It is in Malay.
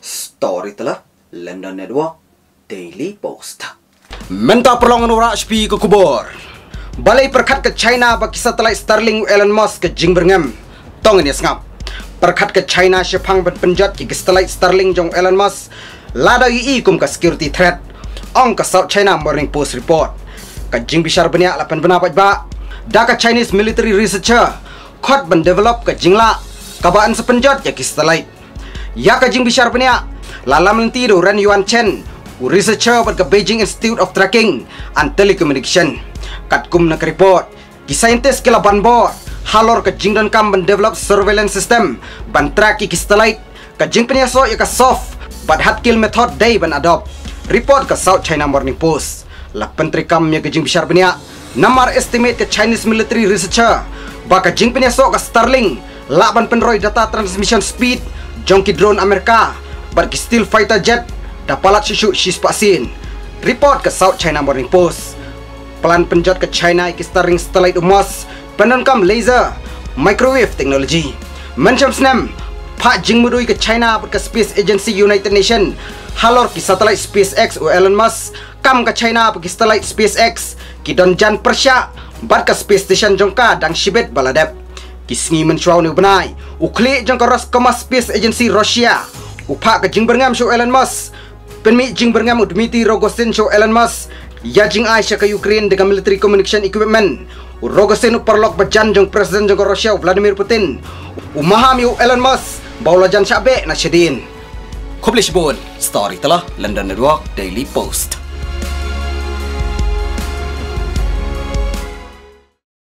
Story telah London Network Daily Post. Menta perlongan orang HP ke kubur. Balai perkat ke China bagi satelit Starlink Elon Musk ke Jing Birmingham. Tong ini sengap. Perkat ke China sepang berpenjat ke satelit Starlink jong Elon Musk. Lada yi kum ke security threat. Ong ke South China Morning Post report. Ke Jing Bishar benia lapan benar ba. Da ke Chinese military researcher. Kot ben develop ke Jingla. Kabaan sepenjat ke satelit. Ya ke Jing Bishar benia. Lalam nanti do Ren Yuan Chen researcher pada ke Beijing Institute of Tracking and Telecommunication. Kat kum nak report, ki saintis ke laban bor, halor ke jing dan kam develop surveillance system, ban track ki satellite, ke jing penyaso ya ke soft, bad hat kill method day ban adopt. Report ke South China Morning Post. La pentri kam ya ke jing bishar benia, namar estimate ke Chinese military researcher, ba ke jing penyaso ke Starlink, la ban penroi data transmission speed, jongki drone Amerika, bad ki steel fighter jet, dapalat susu shis pasin. Report ke South China Morning Post. Pelan penjat ke China ke starring satellite umas, penankam laser, microwave technology. Mencam senam, Pak Jing Mudui ke China ke Space Agency United Nation. Halor ki satellite SpaceX u Elon Musk, kam ke China ke satellite SpaceX, ki Don Jan Persya, bat ke Space Station Jongka dan Shibet Baladep. Kisni mencuau ni benai, uklik jongka Roscosmos Space Agency Russia. Upak ke Jing Birmingham show Elon Musk, Penmi jing berngam Dmitry Rogozin show Elon Musk ya jing Asia ke Ukraine dengan military communication equipment. Rogozin perlok berjan jong presiden jong Rusia Vladimir Putin. Umaham yu Elon Musk baula jan syabe na syedin. Kublish bon story telah London Network Daily Post.